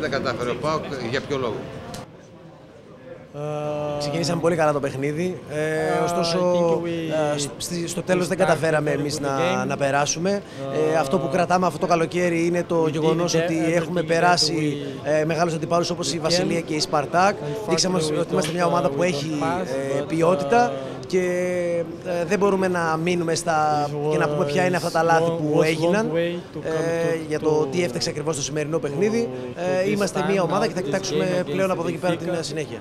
δεν κατάφερε ο Πάοκ, για ποιο λόγο; Ξεκινήσαμε πολύ καλά το παιχνίδι. Ε, ωστόσο, ε, στο τέλος δεν καταφέραμε εμείς να, να περάσουμε. Ε, αυτό που κρατάμε αυτό το καλοκαίρι είναι το γεγονός ότι έχουμε περάσει ε, μεγάλους αντιπάλους όπως η Βασιλεία και η Σπαρτάκ. Δείξαμε ότι είμαστε μια ομάδα που έχει ε, ποιότητα και ε, δεν μπορούμε να μείνουμε στα... και να πούμε ποια είναι αυτά τα λάθη που έγιναν ε, για το τι έφταξε ακριβώς το σημερινό παιχνίδι. Ε, είμαστε μια ομάδα και θα κοιτάξουμε πλέον από εδώ και πέρα την συνέχεια.